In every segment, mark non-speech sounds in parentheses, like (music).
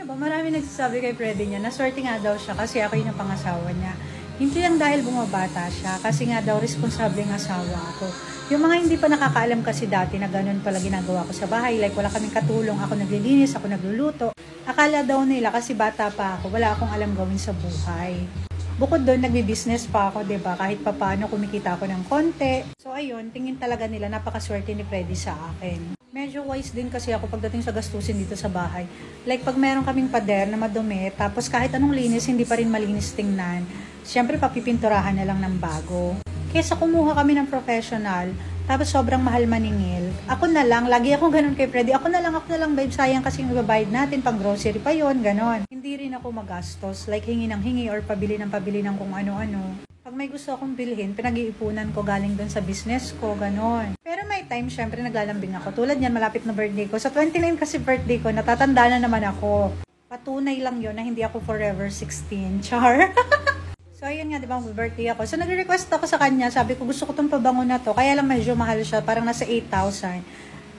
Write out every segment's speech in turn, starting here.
niyo ba, marami nagsasabi kay Freddy niya, naswerte nga daw siya kasi ako yung pangasawa niya. Hindi lang dahil bumabata siya, kasi nga daw responsable ng asawa ako. Yung mga hindi pa nakakaalam kasi dati na ganun pala ginagawa ko sa bahay, like wala kaming katulong, ako naglilinis, ako nagluluto. Akala daw nila kasi bata pa ako, wala akong alam gawin sa buhay. Bukod doon, nagbi-business pa ako, 'di ba? Kahit papaano kumikita ako ng konti. So ayun, tingin talaga nila napakaswerte ni Freddy sa akin. Medyo wise din kasi ako pagdating sa gastusin dito sa bahay. Like pag meron kaming pader na madumi, tapos kahit anong linis, hindi pa rin malinis tingnan. Siyempre, papipinturahan na lang ng bago. Kesa kumuha kami ng professional, tapos sobrang mahal maningil. Ako na lang, lagi ako ganun kay Freddy. Ako na lang, ako na lang, babe. Sayang kasi yung babayad natin, pang grocery pa yon ganon. Hindi rin ako magastos, like hingi ng hingi or pabili ng pabili ng kung ano-ano. Pag may gusto akong bilhin, pinag-iipunan ko galing doon sa business ko, ganon. Pero may time, syempre, naglalambing ako. Tulad yan, malapit na birthday ko. Sa 29 kasi birthday ko, natatanda na naman ako. Patunay lang yon na hindi ako forever 16. (laughs) Char. So, ayun nga, di ba, birthday ako. So, nag-request ako sa kanya. Sabi ko, gusto ko itong pabango na to. Kaya lang medyo mahal siya. Parang nasa 8,000.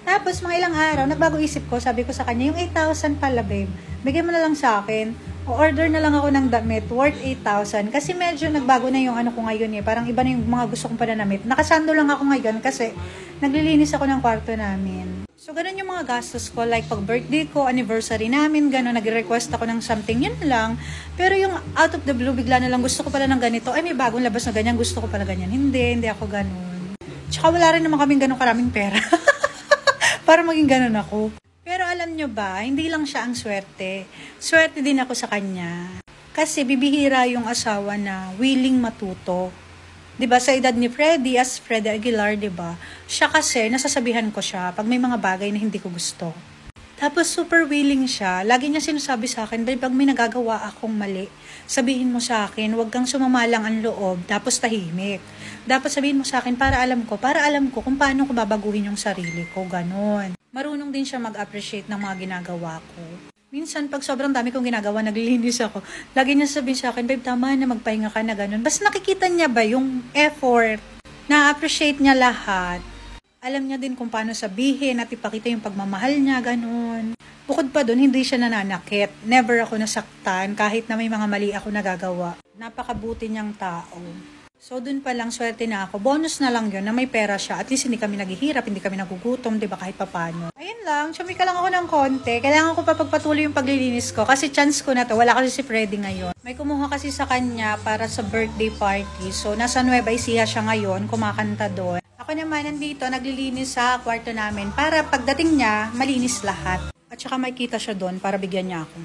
Tapos, mga ilang araw, nagbago isip ko. Sabi ko sa kanya, yung 8,000 pala, babe. Bigyan mo na lang sa akin. Order na lang ako ng damit worth 8,000. Kasi medyo nagbago na yung ano ko ngayon eh. Parang iba na yung mga gusto kong pananamit. Nakasando lang ako ngayon kasi naglilinis ako ng kwarto namin. So, ganun yung mga gastos ko. Like, pag birthday ko, anniversary namin, ganun, nag-request ako ng something, yun lang. Pero yung out of the blue, bigla na lang, gusto ko pala ng ganito. Ay, may bagong labas na ganyan, gusto ko pala ganyan. Hindi, hindi ako ganun. Tsaka wala rin naman kaming ganun karaming pera. (laughs) Para maging ganun ako. Pero alam nyo ba, hindi lang siya ang swerte. Swerte din ako sa kanya. Kasi bibihira yung asawa na willing matuto 'di ba sa edad ni Freddy as Freddy Aguilar, 'di ba? Siya kasi nasasabihan ko siya pag may mga bagay na hindi ko gusto. Tapos super willing siya. Lagi niya sinasabi sa akin, babe, pag may nagagawa akong mali, sabihin mo sa akin, huwag kang sumamalang ang loob, tapos tahimik. Dapat sabihin mo sa akin para alam ko, para alam ko kung paano ko babaguhin yung sarili ko, ganon. Marunong din siya mag-appreciate ng mga ginagawa ko. Minsan, pag sobrang dami kong ginagawa, naglilinis ako. Lagi niya sabihin sa akin, babe, tama na, magpahinga ka na, ganun. Basta nakikita niya ba yung effort, na-appreciate niya lahat. Alam niya din kung paano sabihin at ipakita yung pagmamahal niya, ganun. Bukod pa doon, hindi siya nananakit. Never ako nasaktan kahit na may mga mali ako nagagawa. Napakabuti niyang tao. So, dun pa lang, swerte na ako. Bonus na lang yun na may pera siya. At least hindi kami naghihirap, hindi kami nagugutom, di ba, kahit papano. Ayun lang, ka lang ako ng konti. Kailangan ko pa pagpatuloy yung paglilinis ko. Kasi chance ko na to. Wala kasi si Freddy ngayon. May kumuha kasi sa kanya para sa birthday party. So, nasa Nueva Ecija siya ngayon, kumakanta doon. Ako naman nandito, naglilinis sa kwarto namin para pagdating niya, malinis lahat. At saka makikita siya doon para bigyan niya ako.